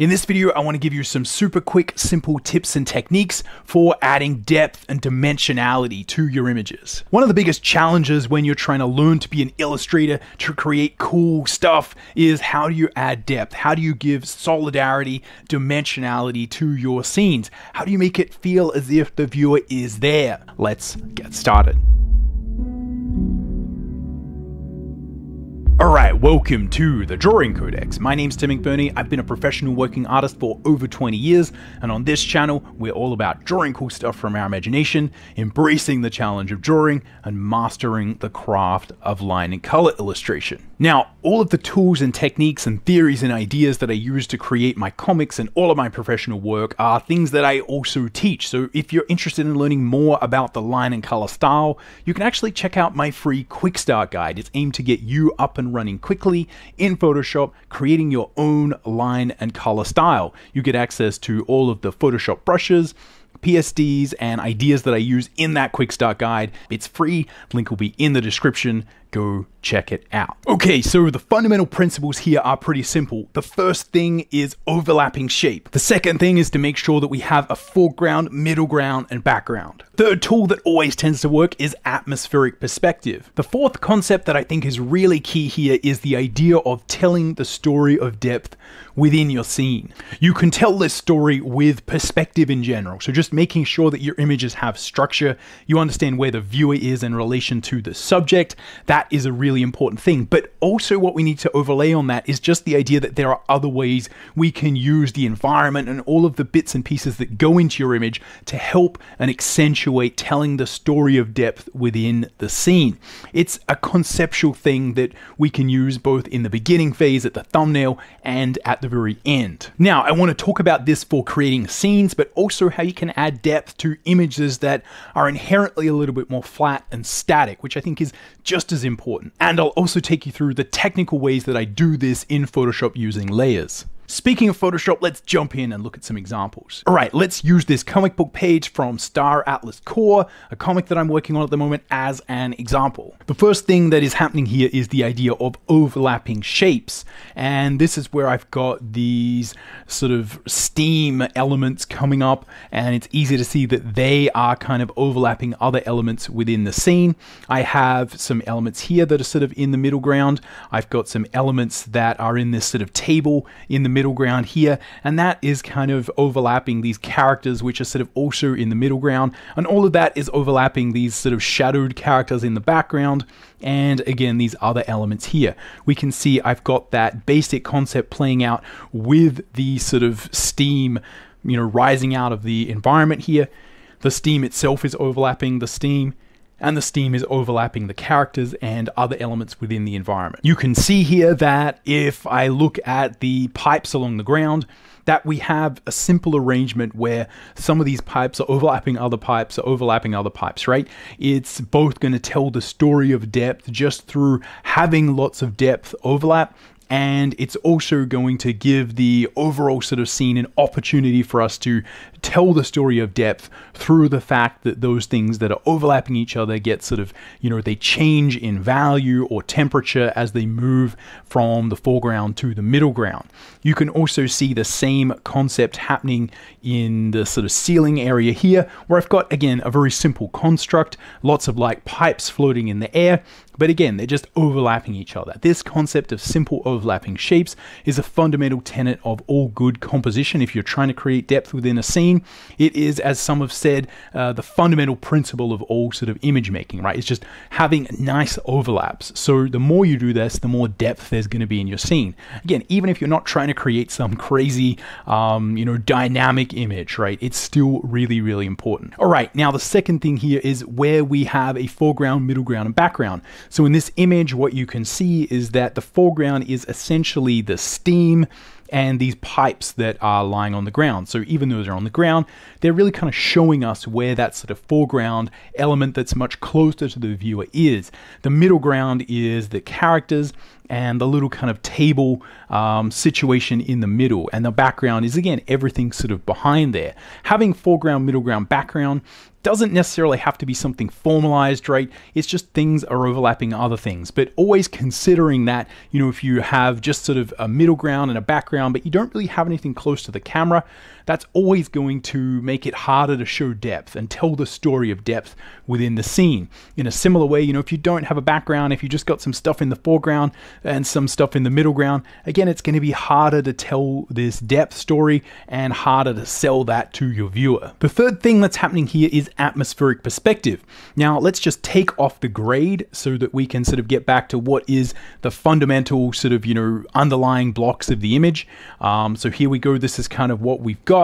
In this video, I want to give you some super quick, simple tips and techniques for adding depth and dimensionality to your images. One of the biggest challenges when you're trying to learn to be an illustrator to create cool stuff is how do you add depth? How do you give solidarity, dimensionality to your scenes? How do you make it feel as if the viewer is there? Let's get started. Welcome to the Drawing Codex. My name's Tim McBurnie. I've been a professional working artist for over 20 years, and on this channel, we're all about drawing cool stuff from our imagination, embracing the challenge of drawing, and mastering the craft of line and color illustration. Now, all of the tools and techniques and theories and ideas that I use to create my comics and all of my professional work are things that I also teach. So if you're interested in learning more about the line and color style, you can actually check out my free quick start guide. It's aimed to get you up and running quickly in Photoshop, creating your own line and color style. You get access to all of the Photoshop brushes, PSDs, and ideas that I use in that quick start guide. It's free, link will be in the description go check it out. Okay, so the fundamental principles here are pretty simple. The first thing is overlapping shape. The second thing is to make sure that we have a foreground, middle ground, and background. Third tool that always tends to work is atmospheric perspective. The fourth concept that I think is really key here is the idea of telling the story of depth within your scene. You can tell this story with perspective in general, so just making sure that your images have structure, you understand where the viewer is in relation to the subject, that that is a really important thing. But also, what we need to overlay on that is just the idea that there are other ways we can use the environment and all of the bits and pieces that go into your image to help and accentuate telling the story of depth within the scene. It's a conceptual thing that we can use both in the beginning phase at the thumbnail and at the very end. Now, I want to talk about this for creating scenes, but also how you can add depth to images that are inherently a little bit more flat and static, which I think is just as important. And I'll also take you through the technical ways that I do this in Photoshop using layers. Speaking of Photoshop, let's jump in and look at some examples. All right, let's use this comic book page from Star Atlas Core, a comic that I'm working on at the moment, as an example. The first thing that is happening here is the idea of overlapping shapes. And this is where I've got these sort of steam elements coming up, and it's easy to see that they are kind of overlapping other elements within the scene. I have some elements here that are sort of in the middle ground. I've got some elements that are in this sort of table in the middle middle ground here, and that is kind of overlapping these characters which are sort of also in the middle ground, and all of that is overlapping these sort of shadowed characters in the background, and again, these other elements here. We can see I've got that basic concept playing out with the sort of steam, you know, rising out of the environment here. The steam itself is overlapping the steam and the steam is overlapping the characters and other elements within the environment. You can see here that if I look at the pipes along the ground, that we have a simple arrangement where some of these pipes are overlapping other pipes, are overlapping other pipes, right? It's both going to tell the story of depth just through having lots of depth overlap and it's also going to give the overall sort of scene an opportunity for us to tell the story of depth through the fact that those things that are overlapping each other get sort of, you know, they change in value or temperature as they move from the foreground to the middle ground. You can also see the same concept happening in the sort of ceiling area here, where I've got, again, a very simple construct, lots of like pipes floating in the air, but again, they're just overlapping each other. This concept of simple shapes is a fundamental tenet of all good composition. If you're trying to create depth within a scene, it is, as some have said, uh, the fundamental principle of all sort of image making, right? It's just having nice overlaps. So the more you do this, the more depth there's going to be in your scene. Again, even if you're not trying to create some crazy, um, you know, dynamic image, right? It's still really, really important. All right, now the second thing here is where we have a foreground, middle ground, and background. So in this image, what you can see is that the foreground is essentially the steam and these pipes that are lying on the ground. So even though they're on the ground, they're really kind of showing us where that sort of foreground element that's much closer to the viewer is. The middle ground is the characters and the little kind of table um, situation in the middle. And the background is, again, everything sort of behind there. Having foreground, middle ground, background doesn't necessarily have to be something formalized, right? It's just things are overlapping other things. But always considering that, you know, if you have just sort of a middle ground and a background, background, but you don't really have anything close to the camera, that's always going to make it harder to show depth and tell the story of depth within the scene. In a similar way, you know, if you don't have a background, if you just got some stuff in the foreground and some stuff in the middle ground, again, it's going to be harder to tell this depth story and harder to sell that to your viewer. The third thing that's happening here is atmospheric perspective. Now, let's just take off the grade so that we can sort of get back to what is the fundamental sort of, you know, underlying blocks of the image. Um, so here we go. This is kind of what we've got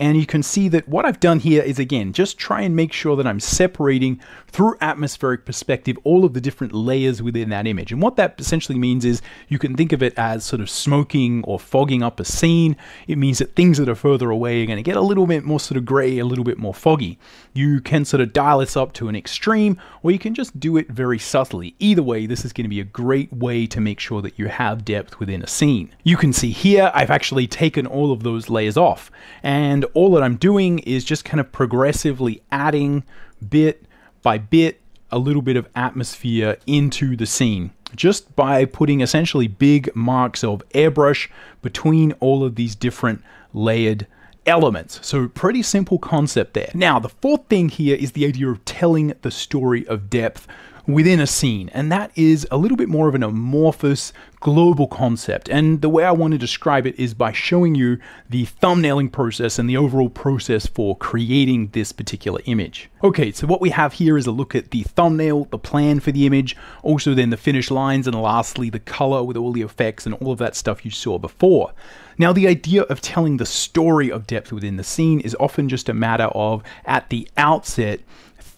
And you can see that what I've done here is again, just try and make sure that I'm separating through atmospheric perspective all of the different layers within that image. And what that essentially means is you can think of it as sort of smoking or fogging up a scene. It means that things that are further away are going to get a little bit more sort of gray, a little bit more foggy. You can sort of dial this up to an extreme, or you can just do it very subtly. Either way, this is going to be a great way to make sure that you have depth within a scene. You can see here, I've actually taken all of those layers off. And all that I'm doing is just kind of progressively adding bit by bit a little bit of atmosphere into the scene just by putting essentially big marks of airbrush between all of these different layered elements. So pretty simple concept there. Now, the fourth thing here is the idea of telling the story of depth within a scene, and that is a little bit more of an amorphous global concept. And the way I want to describe it is by showing you the thumbnailing process and the overall process for creating this particular image. Okay, so what we have here is a look at the thumbnail, the plan for the image, also then the finish lines, and lastly the color with all the effects and all of that stuff you saw before. Now, the idea of telling the story of depth within the scene is often just a matter of, at the outset,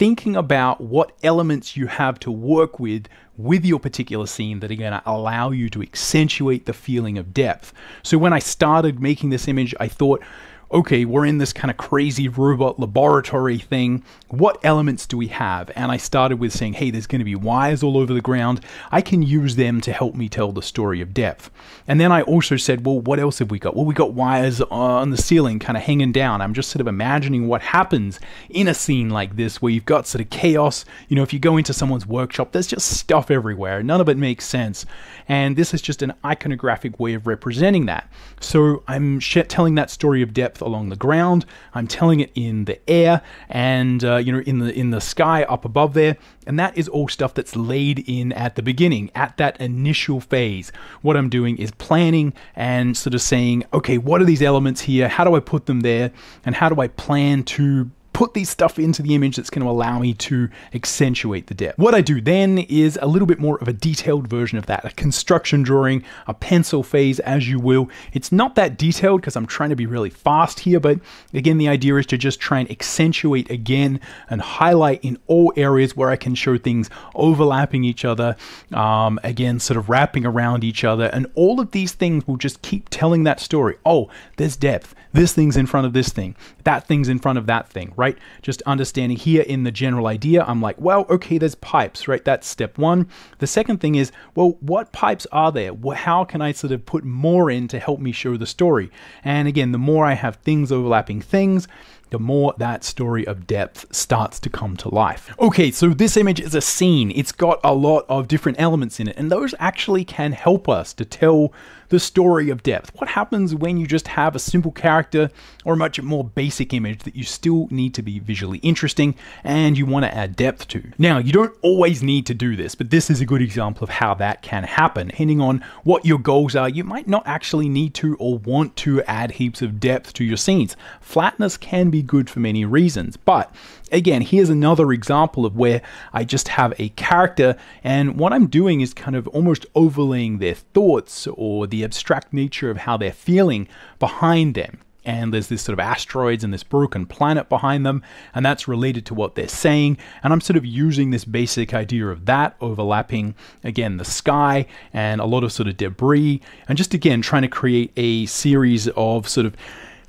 thinking about what elements you have to work with with your particular scene that are going to allow you to accentuate the feeling of depth. So when I started making this image, I thought, okay, we're in this kind of crazy robot laboratory thing. What elements do we have? And I started with saying, hey, there's going to be wires all over the ground. I can use them to help me tell the story of depth. And then I also said, well, what else have we got? Well, we got wires on the ceiling kind of hanging down. I'm just sort of imagining what happens in a scene like this where you've got sort of chaos. You know, if you go into someone's workshop, there's just stuff everywhere. None of it makes sense. And this is just an iconographic way of representing that. So I'm telling that story of depth along the ground. I'm telling it in the air and uh, you know in the in the sky up above there. And that is all stuff that's laid in at the beginning, at that initial phase. What I'm doing is planning and sort of saying, okay, what are these elements here? How do I put them there? And how do I plan to put these stuff into the image that's going to allow me to accentuate the depth. What I do then is a little bit more of a detailed version of that, a construction drawing, a pencil phase, as you will. It's not that detailed because I'm trying to be really fast here, but again, the idea is to just try and accentuate again and highlight in all areas where I can show things overlapping each other, um, again, sort of wrapping around each other. And all of these things will just keep telling that story. Oh, there's depth. This thing's in front of this thing. That thing's in front of that thing, right? Right? Just understanding here in the general idea, I'm like, well, okay, there's pipes, right? That's step one. The second thing is, well, what pipes are there? How can I sort of put more in to help me show the story? And again, the more I have things overlapping things, the more that story of depth starts to come to life. Okay, so this image is a scene. It's got a lot of different elements in it, and those actually can help us to tell the story of depth. What happens when you just have a simple character or a much more basic image that you still need to be visually interesting and you want to add depth to? Now, you don't always need to do this, but this is a good example of how that can happen. Depending on what your goals are, you might not actually need to or want to add heaps of depth to your scenes. Flatness can be good for many reasons, but again, here's another example of where I just have a character, and what I'm doing is kind of almost overlaying their thoughts or the abstract nature of how they're feeling behind them. And there's this sort of asteroids and this broken planet behind them, and that's related to what they're saying. And I'm sort of using this basic idea of that overlapping, again, the sky and a lot of sort of debris, and just again trying to create a series of sort of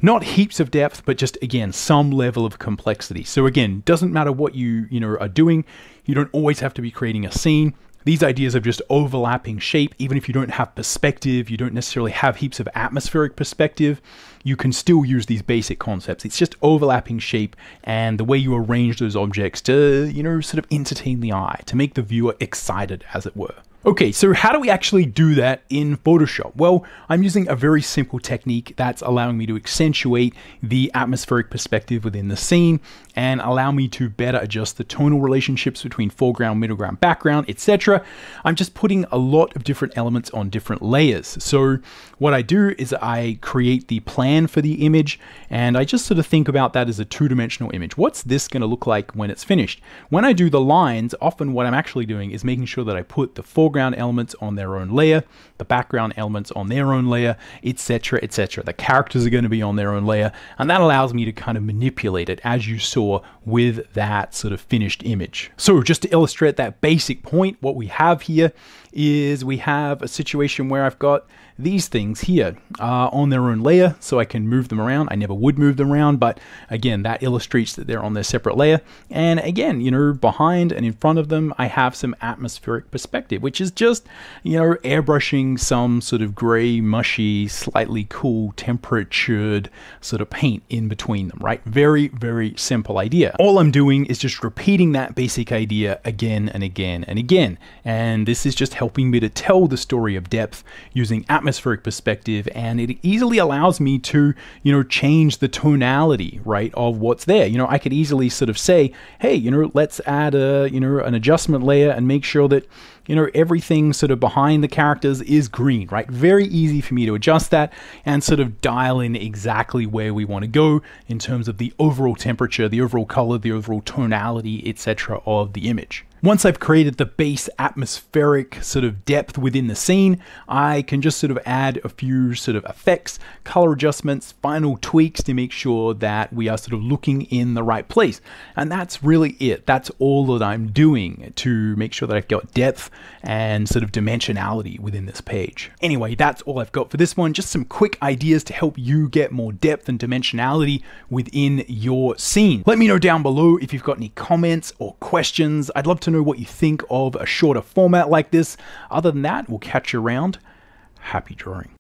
not heaps of depth, but just again some level of complexity. So again, doesn't matter what you you know are doing. You don't always have to be creating a scene. These ideas of just overlapping shape, even if you don't have perspective, you don't necessarily have heaps of atmospheric perspective, you can still use these basic concepts. It's just overlapping shape and the way you arrange those objects to, you know, sort of entertain the eye, to make the viewer excited, as it were. Okay, so how do we actually do that in Photoshop? Well, I'm using a very simple technique that's allowing me to accentuate the atmospheric perspective within the scene and allow me to better adjust the tonal relationships between foreground, middle ground, background, etc. I'm just putting a lot of different elements on different layers. So what I do is I create the plan for the image and I just sort of think about that as a two-dimensional image. What's this going to look like when it's finished? When I do the lines, often what I'm actually doing is making sure that I put the foreground foreground elements on their own layer, the background elements on their own layer, etc., etc. The characters are going to be on their own layer, and that allows me to kind of manipulate it as you saw with that sort of finished image. So just to illustrate that basic point, what we have here is we have a situation where I've got these things here are on their own layer, so I can move them around. I never would move them around, but again, that illustrates that they're on their separate layer. And again, you know, behind and in front of them, I have some atmospheric perspective, which is just, you know, airbrushing some sort of gray, mushy, slightly cool, temperatured sort of paint in between them, right? Very, very simple idea. All I'm doing is just repeating that basic idea again and again and again. And this is just helping me to tell the story of depth using atmospheric perspective, and it easily allows me to, you know, change the tonality, right, of what's there. You know, I could easily sort of say, hey, you know, let's add a, you know, an adjustment layer and make sure that, you know, everything sort of behind the characters is green, right? Very easy for me to adjust that and sort of dial in exactly where we want to go in terms of the overall temperature, the overall color, the overall tonality, etc. of the image. Once I've created the base atmospheric sort of depth within the scene, I can just sort of add a few sort of effects, color adjustments, final tweaks to make sure that we are sort of looking in the right place. And that's really it. That's all that I'm doing to make sure that I've got depth and sort of dimensionality within this page. Anyway, that's all I've got for this one. Just some quick ideas to help you get more depth and dimensionality within your scene. Let me know down below if you've got any comments or questions. I'd love know what you think of a shorter format like this. Other than that, we'll catch you around. Happy drawing.